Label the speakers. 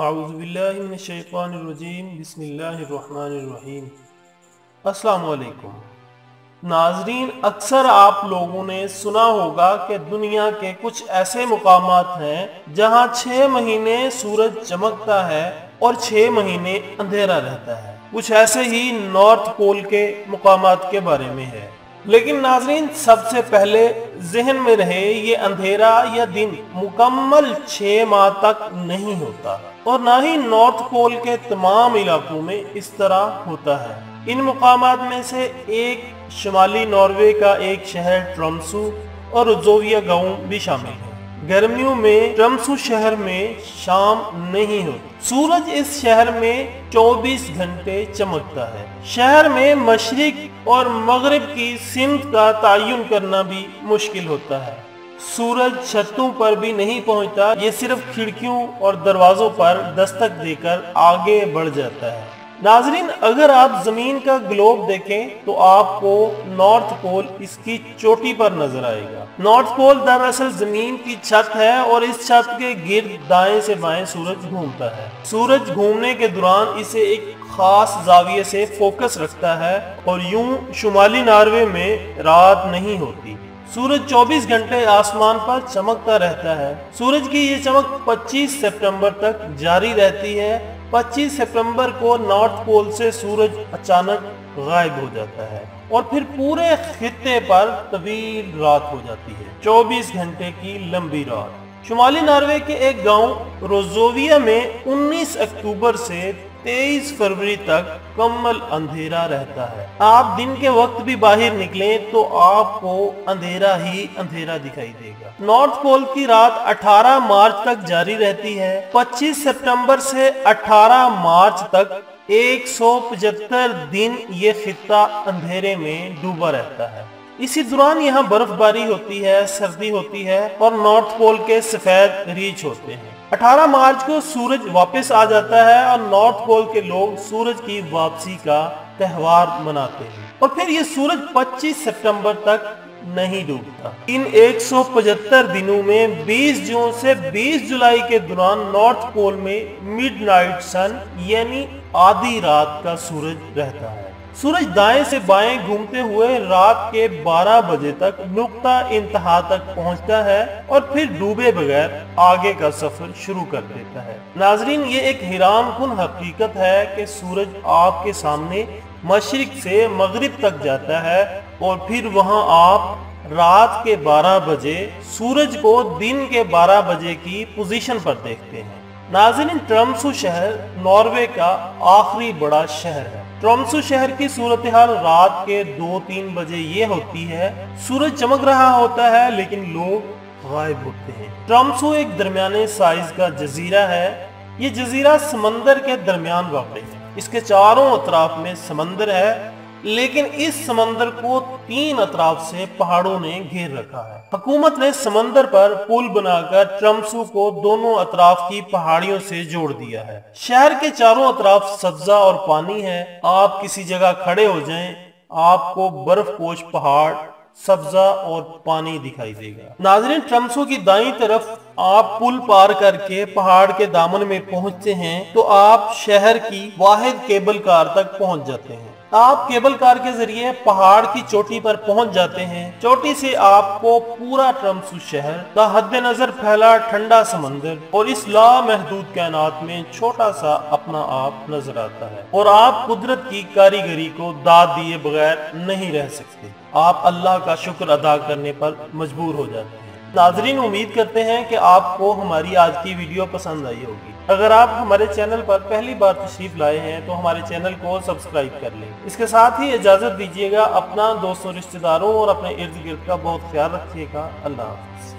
Speaker 1: اعوذ باللہ من الشیطان الرجیم بسم اللہ الرحمن الرحیم السلام علیکم. ناظرین، اکثر آپ لوگوں نے سنا ہوگا کہ دنیا کے کچھ ایسے مقامات ہیں جہاں چھ مہینے سورج چمکتا ہے اور چھ مہینے اندھیرا رہتا ہے۔ کچھ ایسے ہی نارتھ پول کے مقامات کے بارے میں ہے۔ لیکن ناظرین، سب سے پہلے ذہن میں رہے یہ اندھیرا یا دن مکمل چھ ماہ تک نہیں ہوتا اور نہ ہی نارتھ پول کے تمام علاقوں میں اس طرح ہوتا ہے۔ ان مقامات میں سے ایک شمالی ناروے کا ایک شہر ٹرمسو اور رزوویا گاؤں بھی شامل ہے گرمیوں میں ٹرمسو شہر میں شام نہیں ہوتی سورج اس شہر میں چوبیس گھنٹے چمکتا ہے۔ شہر میں مشرق اور مغرب کی سمت کا تعین کرنا بھی مشکل ہوتا ہے۔ سورج چھتوں پر بھی نہیں پہنچتا، یہ صرف کھڑکیوں اور دروازوں پر دستک دے کر آگے بڑھ جاتا ہے۔ ناظرین، اگر آپ زمین کا گلوب دیکھیں تو آپ کو نارتھ پول اس کی چوٹی پر نظر آئے گا۔ نارتھ پول دراصل زمین کی چھت ہے اور اس چھت کے گرد دائیں سے بائیں سورج گھومتا ہے۔ سورج گھومنے کے دوران اسے ایک خاص زاویے سے فوکس رکھتا ہے اور یوں شمالی ناروے میں رات نہیں ہوتی۔ سورج چوبیس گھنٹے آسمان پر چمکتا رہتا ہے۔ سورج کی یہ چمک پچیس سپٹمبر تک جاری رہتی ہے۔ پچیس سپٹمبر کو نارتھ پول سے سورج اچانک غائب ہو جاتا ہے اور پھر پورے خطے پر طویل رات ہو جاتی ہے، چوبیس گھنٹے کی لمبی رات۔ شمالی ناروے کے ایک گاؤں روزوویا میں انیس اکتوبر سے تیئیس فروری تک کمل اندھیرا رہتا ہے۔ آپ دن کے وقت بھی باہر نکلیں تو آپ کو اندھیرا ہی اندھیرا دکھائی دے گا۔ نارتھ پول کی رات اٹھارہ مارچ تک جاری رہتی ہے۔ پچیس سپٹمبر سے اٹھارہ مارچ تک ایک سو پچہتر دن یہ خطہ اندھیرے میں ڈوبا رہتا ہے۔ اسی دوران یہاں برف باری ہوتی ہے، سردی ہوتی ہے اور نارتھ پول کے سفید ریچ ہوتے ہیں۔ اٹھارہ مارچ کو سورج واپس آ جاتا ہے اور نارتھ پول کے لوگ سورج کی واپسی کا تہوار مناتے ہیں۔ اور پھر یہ سورج پچیس سپٹمبر تک نہیں ڈوبتا۔ ان ایک سو پچہتر دنوں میں بیس جون سے بیس جولائی کے دوران نارتھ پول میں مڈ نائٹ سن یعنی آدھی رات کا سورج رہتا ہے۔ سورج دائیں سے بائیں گھومتے ہوئے رات کے بارہ بجے تک نقطہ انتہا تک پہنچتا ہے اور پھر ڈوبے بغیر آگے کا سفر شروع کر دیتا ہے۔ ناظرین، یہ ایک حیران کن حقیقت ہے کہ سورج آپ کے سامنے مشرق سے مغرب تک جاتا ہے اور پھر وہاں آپ رات کے بارہ بجے سورج کو دن کے بارہ بجے کی پوزیشن پر دیکھتے ہیں۔ ناظرین، ٹرمسو شہر ناروے کا آخری بڑا شہر ہے۔ ٹرومسو شہر کی صورتحال رات کے دو تین بجے یہ ہوتی ہے، سورج چمک رہا ہوتا ہے لیکن لوگ غائب ہوتے ہیں۔ ٹرومسو ایک درمیانے سائز کا جزیرہ ہے۔ یہ جزیرہ سمندر کے درمیان واقع ہے۔ اس کے چاروں اطراف میں سمندر ہے۔ لیکن اس سمندر کو تین اطراف سے پہاڑوں نے گھیر رکھا ہے۔ حکومت نے سمندر پر پل بنا کر ٹرمسو کو دونوں اطراف کی پہاڑیوں سے جوڑ دیا ہے۔ شہر کے چاروں اطراف سبزہ اور پانی ہے۔ آپ کسی جگہ کھڑے ہو جائیں، آپ کو برف پوش پہاڑ، سبزہ اور پانی دکھائی دے گا۔ ناظرین ٹرمسو کی دائیں طرف آپ پل پار کر کے پہاڑ کے دامن میں پہنچتے ہیں تو آپ شہر کی واحد کیبل کار تک پہنچ جاتے ہیں۔ آپ کیبل کار کے ذریعے پہاڑ کی چوٹی پر پہنچ جاتے ہیں۔ چوٹی سے آپ کو پورا ٹرمسو شہر کا حد نظر پھیلا ٹھنڈا سمندر اور اس لا محدود کائنات میں چھوٹا سا اپنا آپ نظر آتا ہے اور آپ قدرت کی کاریگری کو داد دیے بغیر نہیں رہ سکتے۔ آپ اللہ کا شکر ادا کرنے پر مجبور ہو جاتے ہیں۔ ناظرین، امید کرتے ہیں کہ آپ کو ہماری آج کی ویڈیو پسند آئی ہوگی۔ اگر آپ ہمارے چینل پر پہلی بار تشریف لائے ہیں، تو ہمارے چینل کو سبسکرائب کر لیں۔ اس کے ساتھ ہی اجازت دیجیے گا، اپنا دوستوں، رشتہ داروں اور اپنے ارد گرد کا بہت خیال رکھیے گا۔ اللہ حافظ۔